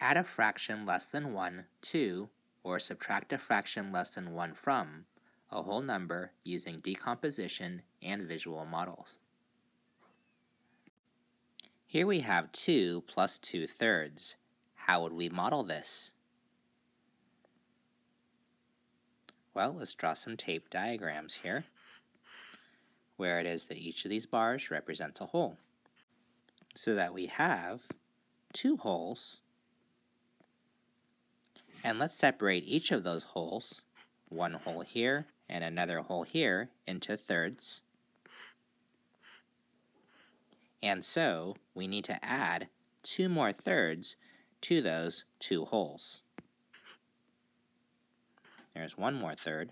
add a fraction less than 1 to, or subtract a fraction less than 1 from, a whole number using decomposition and visual models. Here we have 2 plus 2 thirds. How would we model this? Well, let's draw some tape diagrams here, where it is that each of these bars represents a whole. So that we have two wholes, and let's separate each of those wholes, one whole here and another whole here, into thirds. And so, we need to add two more thirds to those two wholes. There's one more third,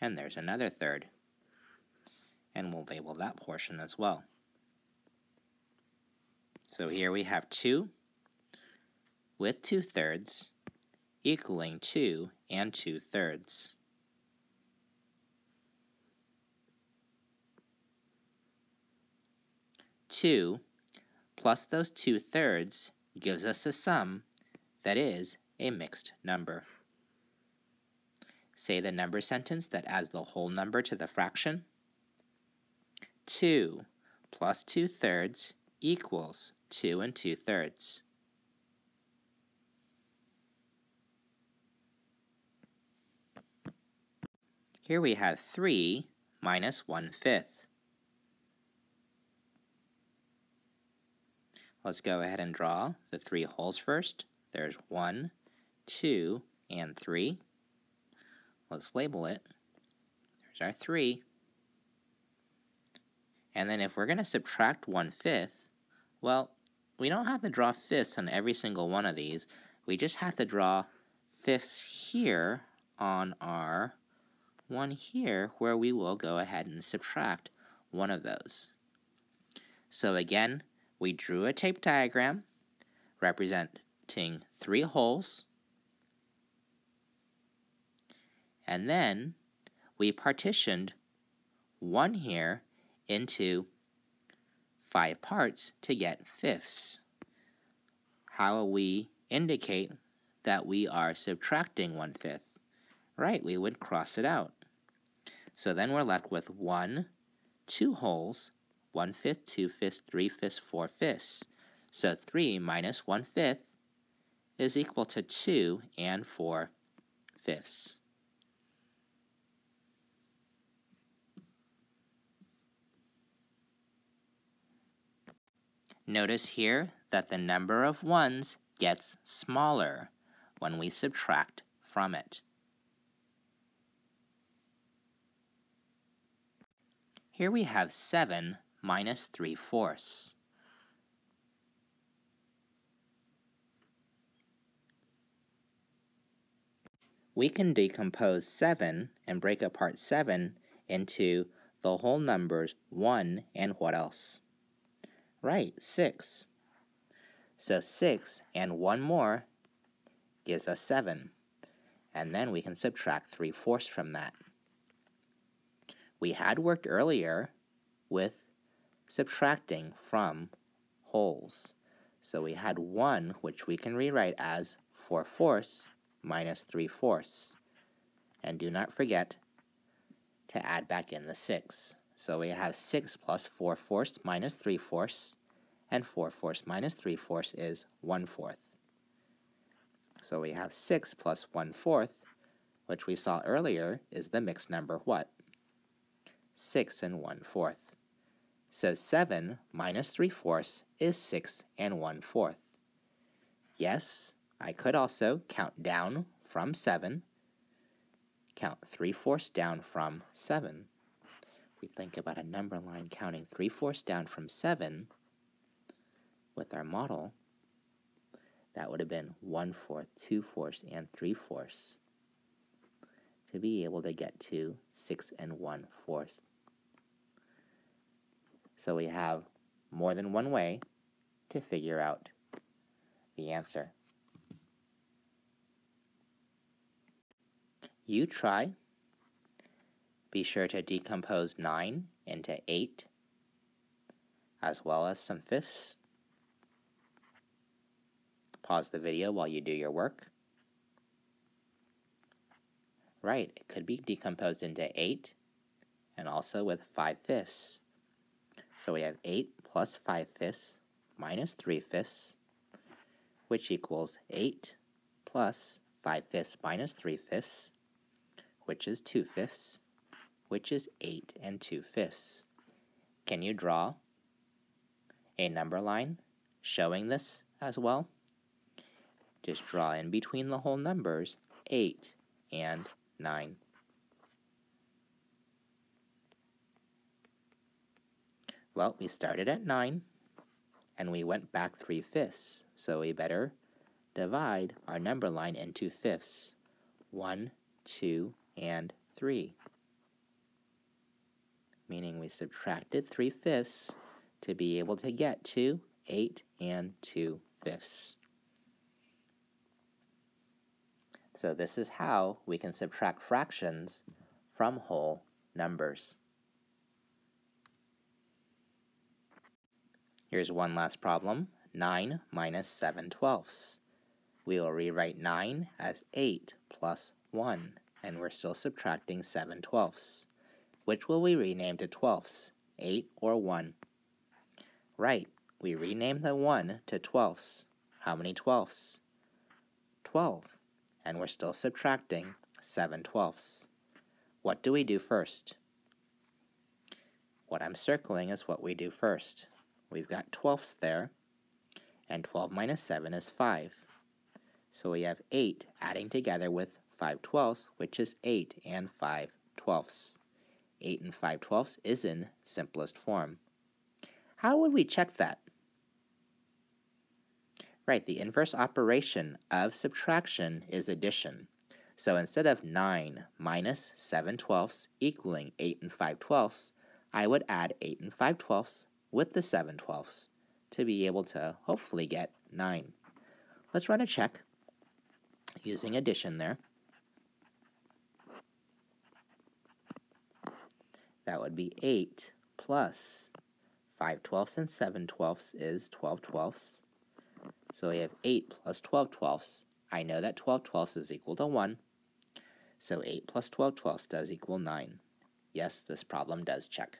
and there's another third. And we'll label that portion as well. So here we have 2 with 2 thirds equaling 2 and 2 thirds. Two plus those two thirds gives us a sum that is a mixed number. Say the number sentence that adds the whole number to the fraction. 2 plus 2 thirds equals 2 and 2 thirds. Here we have 3 minus 1 fifth. Let's go ahead and draw the three wholes first. There's 1, 2, and 3. Let's label it. There's our 3. And then if we're going to subtract 1 fifth, well, we don't have to draw fifths on every single one of these. We just have to draw fifths here on our one here where we will go ahead and subtract one of those. So again, we drew a tape diagram representing three wholes And then we partitioned one here into five parts to get fifths. How will we indicate that we are subtracting one fifth? Right, we would cross it out. So then we're left with one, two wholes, one fifth, two fifths, three fifths, four fifths. So 3 minus 1 fifth is equal to 2 and 4 fifths. Notice here that the number of ones gets smaller when we subtract from it. Here we have 7 minus 3 fourths. We can decompose 7 and break apart 7 into the whole numbers 1 and what else? Right, 6. So 6 and 1 more gives us 7. And then we can subtract 3 fourths from that. We had worked earlier with subtracting from wholes. So we had 1, which we can rewrite as 4 fourths minus 3 fourths. And do not forget to add back in the 6. So we have 6 plus 4 fourths minus 3 fourths, and 4 fourths minus 3 fourths is 1 fourth. So we have 6 plus 1 fourth, which we saw earlier is the mixed number what? 6 and 1 fourth. So 7 minus 3 fourths is 6 and 1 fourth. Yes, I could also count down from 7, count 3 fourths down from 7, we think about a number line counting 3 fourths down from 7 with our model, that would have been 1 fourth, 2 fourths, and 3 fourths to be able to get to 6 and 1 fourths. So we have more than one way to figure out the answer. You try be sure to decompose 9 into 8, as well as some fifths. Pause the video while you do your work. Right, it could be decomposed into 8 and also with 5 fifths. So we have 8 plus 5 fifths minus 3 fifths, which equals 8 plus 5 fifths minus 3 fifths, which is 2 fifths, which is 8 and 2 fifths. Can you draw a number line showing this as well? Just draw in between the whole numbers 8 and 9. Well, we started at 9, and we went back 3 fifths, so we better divide our number line into fifths. 1, 2, and 3. Meaning we subtracted 3 fifths to be able to get to 8 and 2 fifths. So this is how we can subtract fractions from whole numbers. Here's one last problem. 9 minus 7 twelfths. We will rewrite 9 as 8 plus 1, and we're still subtracting 7 twelfths. Which will we rename to twelfths, 8 or 1? Right, we rename the 1 to twelfths. How many twelfths? 12 and we're still subtracting 7 twelfths. What do we do first? What I'm circling is what we do first. We've got twelfths there, and 12 minus 7 is 5. So we have 8 adding together with 5 twelfths, which is 8 and 5 twelfths. 8 and 5 twelfths is in simplest form. How would we check that? Right, the inverse operation of subtraction is addition. So instead of 9 minus 7 twelfths equaling 8 and 5 twelfths, I would add 8 and 5 twelfths with the 7 twelfths to be able to hopefully get 9. Let's run a check using addition there. That would be 8 plus 5 twelfths and 7 twelfths is 12 twelfths. So we have 8 plus 12 twelfths. I know that 12 twelfths is equal to 1. So 8 plus 12 twelfths does equal 9. Yes, this problem does check.